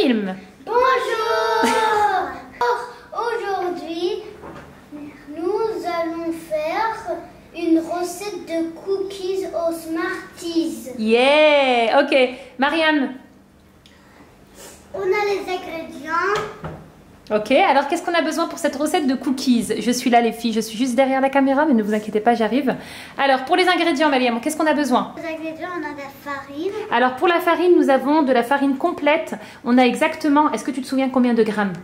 film. Bonjour Aujourd'hui, nous allons faire une recette de cookies aux Smarties. Yeah Ok. Mariam. On a les ingrédients. Ok, alors qu'est-ce qu'on a besoin pour cette recette de cookies? Je suis là les filles, je suis juste derrière la caméra, mais ne vous inquiétez pas, j'arrive. Alors pour les ingrédients, Mariam, qu'est-ce qu'on a besoin? Les ingrédients, on a de la farine. Alors pour la farine, nous avons de la farine complète. On a exactement, est-ce que tu te souviens combien de grammes?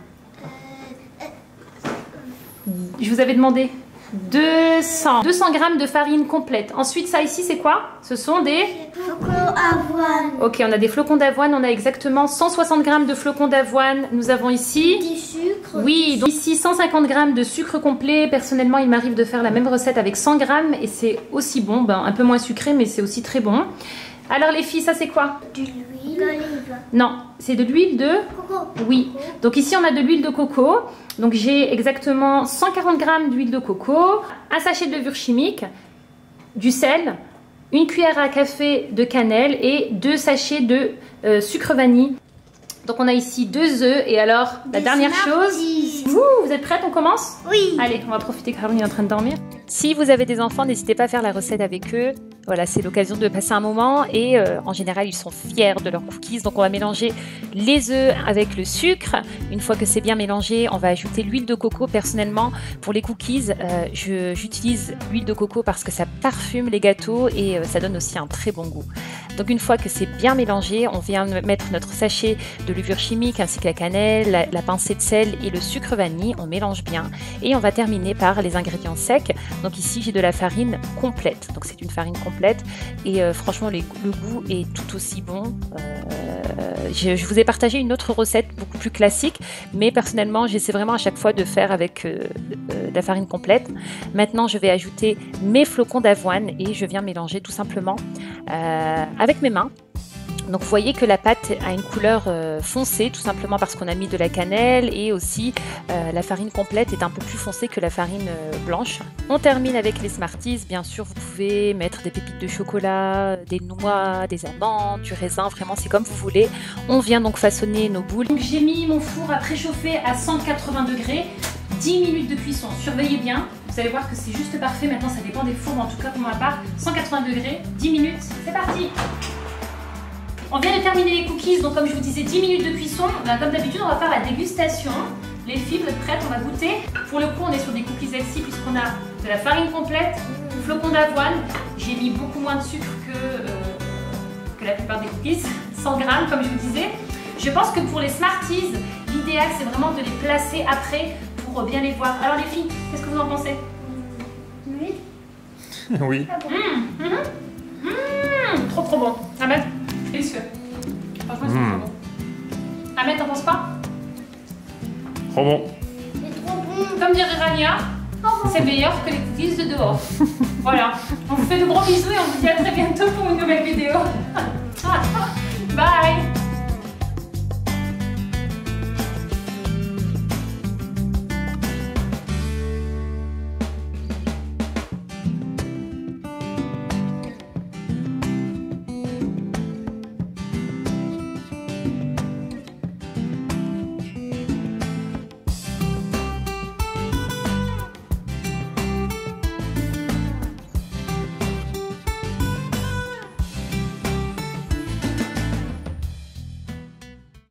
Je vous avais demandé 200. 200 grammes de farine complète. Ensuite, ça ici, c'est quoi? Ce sont des... Ok, on a des flocons d'avoine. On a exactement 160 grammes de flocons d'avoine. Nous avons ici... Du sucre. Oui, donc ici 150 grammes de sucre complet. Personnellement, il m'arrive de faire la même recette avec 100 grammes et c'est aussi bon. Ben, un peu moins sucré, mais c'est aussi très bon. Alors les filles, ça c'est quoi? De l'huile d'olive. Non, c'est de l'huile de... Coco. Oui. Donc ici, on a de l'huile de coco. Donc j'ai exactement 140 grammes d'huile de coco, un sachet de levure chimique, du sel, une cuillère à café de cannelle et deux sachets de euh, sucre vanille. Donc on a ici deux œufs et alors la Des dernière chose. Vous, êtes prêtes On commence? Oui. Allez, on va profiter Caroline est en train de dormir. Si vous avez des enfants, n'hésitez pas à faire la recette avec eux. Voilà, c'est l'occasion de passer un moment et euh, en général, ils sont fiers de leurs cookies. Donc, on va mélanger les œufs avec le sucre. Une fois que c'est bien mélangé, on va ajouter l'huile de coco. Personnellement, pour les cookies, euh, j'utilise l'huile de coco parce que ça parfume les gâteaux et euh, ça donne aussi un très bon goût. Donc, une fois que c'est bien mélangé, on vient mettre notre sachet de levure chimique ainsi que la cannelle, la, la pincée de sel et le sucre vanille. On mélange bien et on va terminer par les ingrédients secs. Donc ici j'ai de la farine complète. Donc c'est une farine complète et euh, franchement le goût est tout aussi bon. Euh, je, vous ai partagé une autre recette beaucoup plus classique, mais personnellement j'essaie vraiment à chaque fois de faire avec euh, de la farine complète. Maintenant je vais ajouter mes flocons d'avoine et je viens mélanger tout simplement avec mes mains. Donc vous voyez que la pâte a une couleur euh, foncée tout simplement parce qu'on a mis de la cannelle et aussi euh, la farine complète est un peu plus foncée que la farine euh, blanche. On termine avec les Smarties. Bien sûr, vous pouvez mettre des pépites de chocolat, des noix, des amandes, du raisin. Vraiment, c'est comme vous voulez. On vient donc façonner nos boules. J'ai mis mon four à préchauffer à 180 degrés. 10 minutes de cuisson. Surveillez bien. Vous allez voir que c'est juste parfait. Maintenant, ça dépend des fours, en tout cas pour ma part, 180 degrés, 10 minutes. C'est parti. On vient de terminer les cookies, donc comme je vous disais, 10 minutes de cuisson. Ben, comme d'habitude, on va faire la dégustation. Les filles, vous êtes prêtes On va goûter. Pour le coup, on est sur des cookies healthy puisqu'on a de la farine complète, flocons d'avoine. J'ai mis beaucoup moins de sucre que, euh, que la plupart des cookies, 100 grammes comme je vous disais. Je pense que pour les Smarties, l'idéal c'est vraiment de les placer après pour bien les voir. Alors les filles, qu'est-ce que vous en pensez? Oui. Oui. Mmh, mmh, mmh, Trop trop bon. Ahmed, délicieux. Franchement, c'est Mmh. trop bon. Ahmed, t'en penses pas Trop bon. C'est trop bon. Comme dirait Rania, c'est meilleur que les cookies de dehors. voilà. On vous fait de gros bisous et on vous dit à très bientôt pour une nouvelle vidéo. Bye